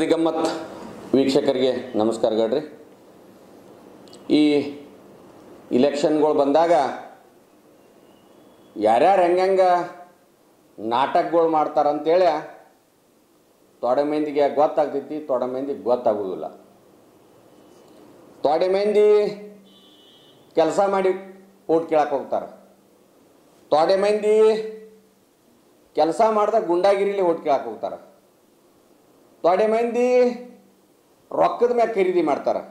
ವೀಕ್ಷಕರಿಗೆ ನಮಸ್ಕಾರ ಗಡ್ರಿ. ಈ ಇಲೆಕ್ಷನ್ಗಳು ಬಂದಾಗ ಯಾರ್ಯಾರು ಹೆಂಗೆ ನಾಟಕಗಳು ಮಾಡ್ತಾರಂತೇಳಿ ತೊಡೆ ಮಂದಿಗೆ ಗೊತ್ತಾಗ್ತೈತಿ, ತೊಡೆ ಮಂದಿಗೆ ಗೊತ್ತಾಗೋದಿಲ್ಲ. ತೊಡೆ ಮಂದಿ ಕೆಲಸ ಮಾಡಿ ಓಟ್ ಕೇಳಕ್ಕೆ ಹೋಗ್ತಾರೆ. ತೊಡೆ ಮಂದಿ ಕೆಲಸ ಮಾಡ್ದಾಗ ಗುಂಡಾಗಿರಿಲಿ ಓಟ್ ಕೇಳಕ್ಕೆ ಹೋಗ್ತಾರೆ. ತೊಡೆ ಮಂದಿ ರೊಕ್ಕದ ಮ್ಯಾಗ ಖರೀದಿ ಮಾಡ್ತಾರೆ.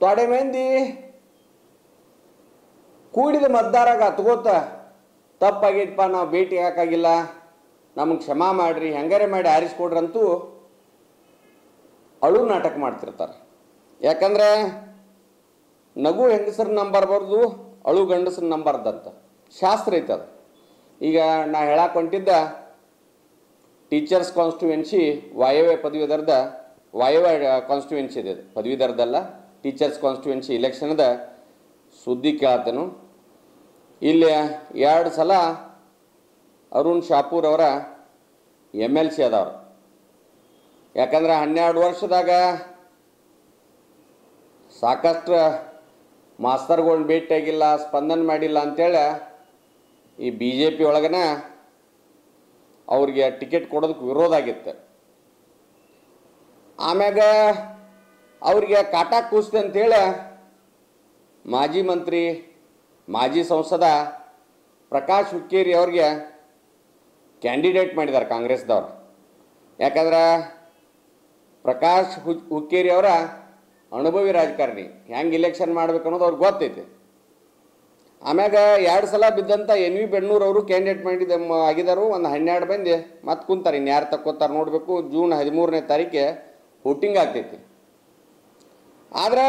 ತೊಡೆ ಮಂದಿ ಕೂಡಿದ ಮದ್ದಾರಾಗ ತಗೋತ ತಪ್ಪಾಗೈತಪ್ಪ, ನಾವು ಭೇಟಿ ಹಾಕಾಗಿಲ್ಲ, ನಮಗೆ ಕ್ಷಮಾ ಮಾಡ್ರಿ, ಹೆಂಗಾರೆ ಮಾಡಿ ಆರಿಸ್ಕೊಡ್ರಂತೂ ಅಳು ನಾಟಕ ಮಾಡ್ತಿರ್ತಾರೆ. ಯಾಕಂದ್ರೆ ನಗು ಹೆಂಗಸ್ರ ನಂಬರ್ ಬರ್ದು ಅಳು ಗಂಡಸ್ರ ನಂಬರ್ದಂತ. ಶಾಸ್ತ್ರ ಐತೆ ಅದು ಈಗ ನಾ ಹೇಳಕ್ಕೆ ಟೀಚರ್ಸ್ ಕಾನ್ಸ್ಟಿಟ್ಯೂನ್ಸಿ ವಾಯವ್ಯ ಪದವೀಧರದ ವಾಯವ್ಯ ಕಾನ್ಸ್ಟಿಟ್ಯೂನ್ಸಿ ಇದೆ. ಪದವೀಧರದಲ್ಲ ಟೀಚರ್ಸ್ ಕಾನ್ಸ್ಟಿಟ್ಯೂನ್ಸಿ ಇಲೆಕ್ಷನ್ದ ಸುದ್ದಿ ಕೇಳತ್ತನು ಇಲ್ಲಿ, ಎರಡು ಸಲ ಅರುಣ್ ಶಾಪೂರ್ ಅವರ ಎಂ ಎಲ್ ಸಿ ಅದಾವ್ರು ಯಾಕಂದ್ರೆ ಹನ್ನೆರಡು ವರ್ಷದಾಗ ಸಾಕಷ್ಟು ಮಾಸ್ತರ್ಗಳ್ನ ಭೇಟಿಯಾಗಿಲ್ಲ, ಸ್ಪಂದನ ಮಾಡಿಲ್ಲ ಅಂತೇಳಿ ಈ ಬಿ ಜೆ ಪಿ ಒಳಗನ ಅವ್ರಿಗೆ ಟಿಕೆಟ್ ಕೊಡೋದಕ್ಕೆ ವಿರೋಧ ಆಗಿತ್ತು. ಆಮ್ಯಾಗ ಅವ್ರಿಗೆ ಕಾಟ ಕೂಸ್ತೆ ಅಂತೇಳಿ ಮಾಜಿ ಮಂತ್ರಿ, ಮಾಜಿ ಸಂಸದ ಪ್ರಕಾಶ್ ಹುಕ್ಕೇರಿ ಅವ್ರಿಗೆ ಕ್ಯಾಂಡಿಡೇಟ್ ಮಾಡಿದ್ದಾರೆ ಕಾಂಗ್ರೆಸ್ದವ್ರು. ಯಾಕಂದ್ರೆ ಪ್ರಕಾಶ್ ಹುಕ್, ಹುಕ್ಕೇರಿ ಅವರ ಅನುಭವಿ ರಾಜಕಾರಣಿ ಹೆಂಗೆ ಇಲೆಕ್ಷನ್ ಮಾಡ್ಬೇಕು ಅನ್ನೋದು ಅವ್ರಿಗೆ ಗೊತ್ತೈತಿ. ಆಮ್ಯಾಗ ಎರಡು ಸಲ ಬಿದ್ದಂಥ ಎನ್ ವಿ ಬೆಣ್ಣೂರು ಅವರು ಕ್ಯಾಂಡಿಡೇಟ್ ಮಾಡಿದ ಆಗಿದಾರು, ಒಂದು ಹನ್ನೆರಡು ಮಂದಿ. ಮತ್ತೆ ಕುಂತಾರೆ ಇನ್ನು ಯಾರು ತಕ್ಕೋತಾರೆ ನೋಡಬೇಕು. ಜೂನ್ ಹದಿಮೂರನೇ ತಾರೀಕೆ ವೋಟಿಂಗ್ ಆಗ್ತೈತಿ. ಆದ್ರೆ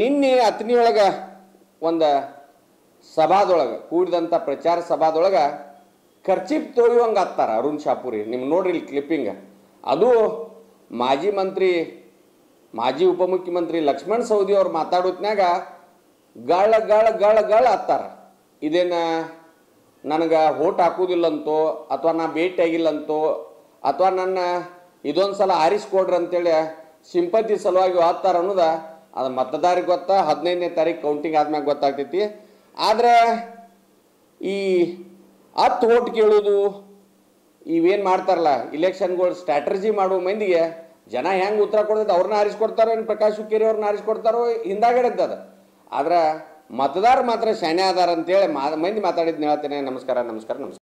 ನಿನ್ನೆ ಅತ್ನಿ ಒಳಗೆ ಒಂದು ಸಭಾದೊಳಗೆ ಕೂಡಿದಂಥ ಪ್ರಚಾರ ಸಭಾದೊಳಗೆ ಖರ್ಚಿಪ್ ತೊಳೆಯುವಂಗೆ ಹತ್ತಾರ ಅರುಣ್ ಶಾಪುರಿ. ನಿಮ್ಗೆ ನೋಡ್ರಿ ಇಲ್ಲಿ ಕ್ಲಿಪ್ಪಿಂಗ್ ಅದು ಮಾಜಿ ಮಂತ್ರಿ, ಮಾಜಿ ಉಪಮುಖ್ಯಮಂತ್ರಿ ಲಕ್ಷ್ಮಣ್ ಸವದಿ ಅವ್ರು ಮಾತಾಡೋತ್ನ್ಯಾಗ ಗಾಳ ಗಾಳ ಗಾಳ ಗಾಳ ಹತ್ತಾರ ಇದೇನ ನನಗೆ ಓಟ್ ಹಾಕೋದಿಲ್ಲಂತೋ ಅಥವಾ ನಾ ಭೇಟಿ ಆಗಿಲ್ಲಂತೋ ಅಥವಾ ನನ್ನ ಇದೊಂದು ಸಲ ಆರಿಸ್ಕೊಡ್ರಿ ಅಂತೇಳಿ ಸಿಂಪತಿ ಸಲುವಾಗಿ ಹತ್ತಾರ ಅನ್ನೋದ ಅದು ಮತದಾರಿಗೆ ಗೊತ್ತಾ, ಹದಿನೈದನೇ ತಾರೀಕು ಕೌಂಟಿಂಗ್ ಆದ್ಮ್ಯಾಗ ಗೊತ್ತಾಗ್ತೈತಿ. ಆದ್ರೆ ಈ ಹತ್ತು ಓಟ್ ಕೇಳೋದು, ಇವೇನು ಮಾಡ್ತಾರಲ್ಲ ಇಲೆಕ್ಷನ್ಗಳು ಸ್ಟ್ರಾಟಜಿ ಮಾಡುವ ಮಂದಿಗೆ ಜನ ಹೆಂಗೆ ಉತ್ತರ ಕೊಡ್ತೈತೆ, ಅವ್ರನ್ನ ಆರಿಸ್ಕೊಡ್ತಾರೋ ಏನು ಪ್ರಕಾಶ್ ಹುಕ್ಕೇರಿ ಅವ್ರನ್ನ ಆರಿಸ್ಕೊಡ್ತಾರೋ ಹಿಂದಾಗಡೆದ್ದದ ಆದ್ರೆ ಮತದಾರ ಮಾತ್ರ ಶಾಣೆ ಅದಾರ ಅಂತೇಳಿ ಮಾ ಮಂದಿ ಮಾತಾಡಿದ್ನ ಹೇಳ್ತೇನೆ. ನಮಸ್ಕಾರ ನಮಸ್ಕಾರ ನಮಸ್ಕಾರ.